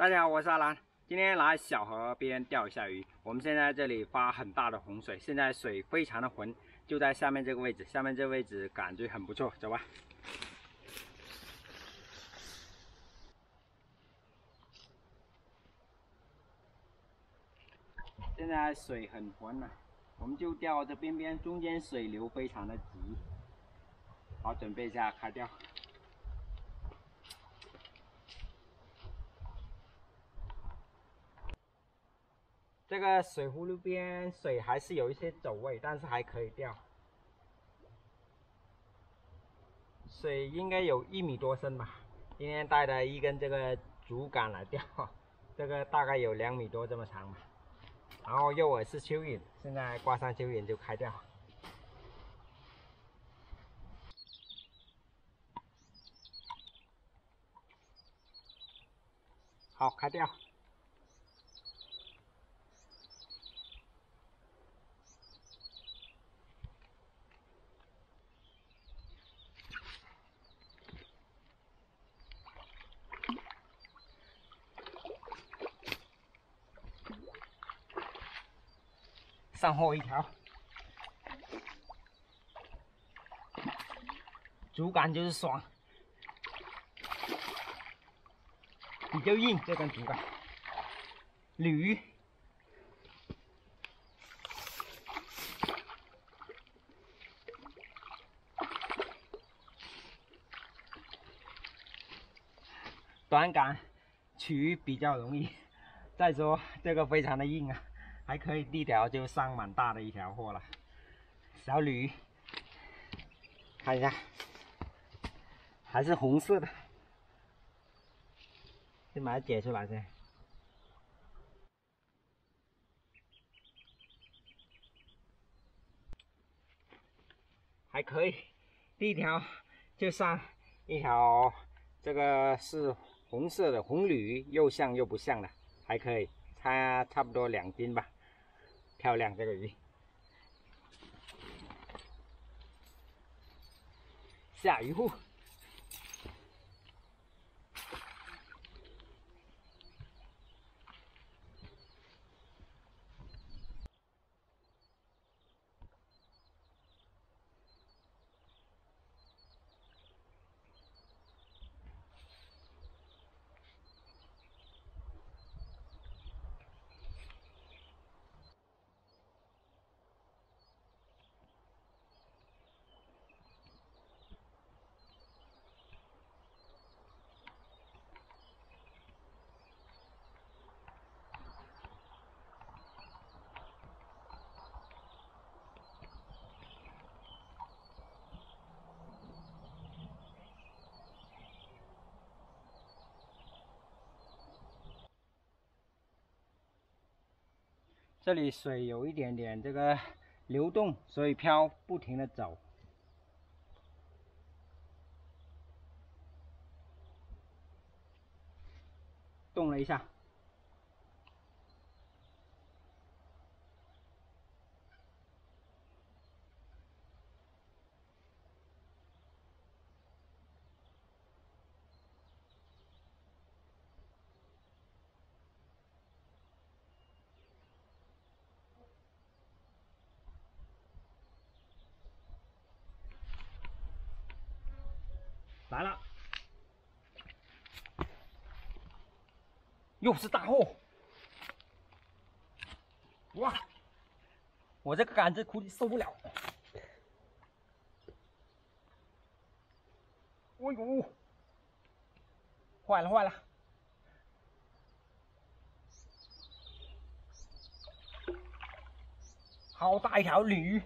大家好，我是阿兰，今天来小河边钓一下鱼。我们现在这里发很大的洪水，现在水非常的浑，就在下面这个位置，下面这个位置感觉很不错，走吧。现在水很浑了，我们就钓这边边，中间水流非常的急。好，准备一下开钓。这个水葫芦边水还是有一些走位，但是还可以钓。水应该有一米多深吧。今天带了一根这个竹竿来钓，这个大概有两米多这么长吧。然后诱饵是蚯蚓，现在挂上蚯蚓就开钓。好，开钓。上货一条，竹竿就是爽，比较硬这根竹竿，铝，短杆取鱼比较容易，再说这个非常的硬啊。还可以，第一条就上蛮大的一条货了。小鲤鱼，看一下，还是红色的，先把它解出来先。还可以，第一条就上一条，这个是红色的红鲤鱼，又像又不像的，还可以，差差不多两斤吧。漂亮，这个鱼，下鱼户。这里水有一点点这个流动，所以漂不停的走，动了一下。来了，又是大货！哇，我这个杆子估计受不了。哎呦，坏了坏了，好大一条鲤鱼！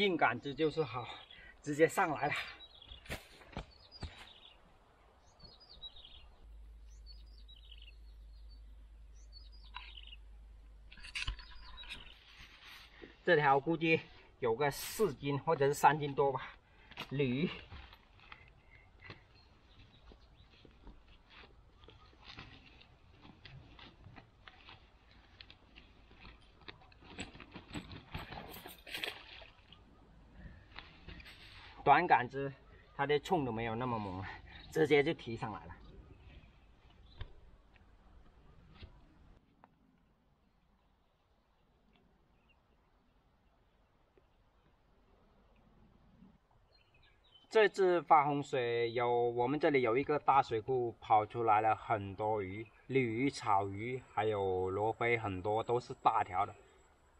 硬杆子就是好，直接上来了。这条估计有个四斤或者是三斤多吧，鲤鱼。短杆子它的冲都没有那么猛，直接就提上来了。这次发洪水，有我们这里有一个大水库，跑出来了很多鱼，鲤鱼、草鱼，还有罗非，很多都是大条的。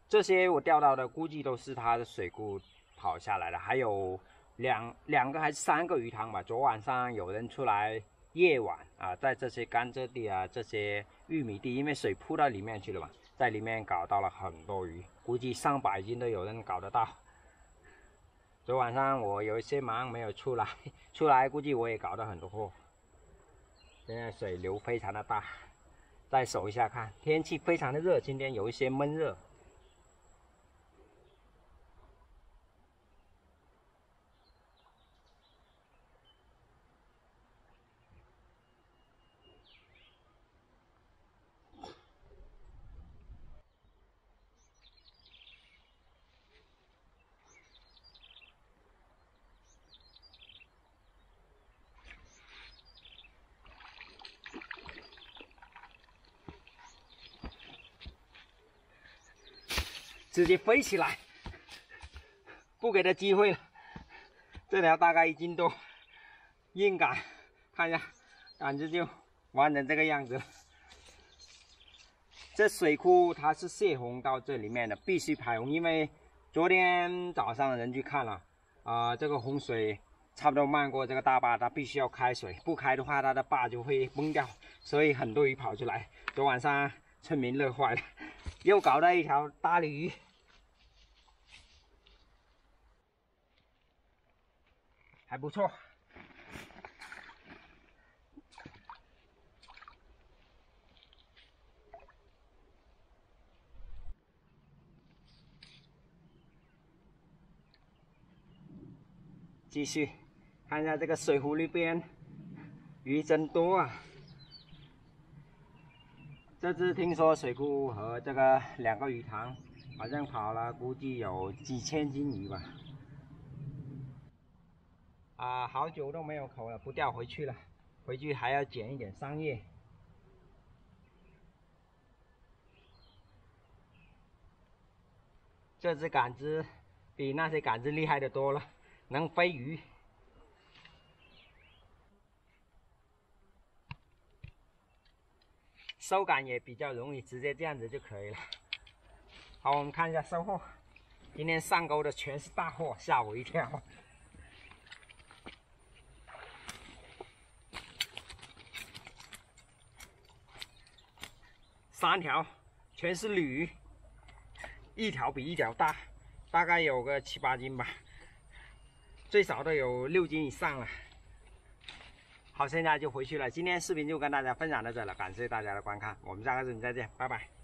这些我钓到的，估计都是它的水库跑下来的。还有两两个还是三个鱼塘吧。昨晚上有人出来夜晚啊，在这些甘蔗地啊、这些玉米地，因为水铺到里面去了嘛，在里面搞到了很多鱼，估计上百斤都有人搞得到。昨晚上我有一些忙没有出来，出来估计我也搞到很多货。现在水流非常的大，再守一下看。天气非常的热，今天有一些闷热。直接飞起来，不给他机会了。这条大概一斤多，硬杆，看一下，杆子就弯成这个样子。这水库它是泄洪到这里面的，必须排洪，因为昨天早上人去看了，啊，这个洪水差不多漫过这个大坝，它必须要开水，不开的话它的坝就会崩掉，所以很多鱼跑出来。昨晚上村民乐坏了。又搞到一条大鲤鱼，还不错。继续看一下这个水湖里边，鱼真多啊！这次听说水库和这个两个鱼塘好像跑了，估计有几千斤鱼吧。啊，好久都没有口了，不钓回去了，回去还要捡一点桑叶。这只杆子比那些杆子厉害的多了，能飞鱼。收感也比较容易，直接这样子就可以了。好，我们看一下收获。今天上钩的全是大货，吓我一跳。三条，全是铝，一条比一条大，大概有个七八斤吧，最少都有六斤以上了。好，现在就回去了。今天视频就跟大家分享到这了，感谢大家的观看，我们下个视频再见，拜拜。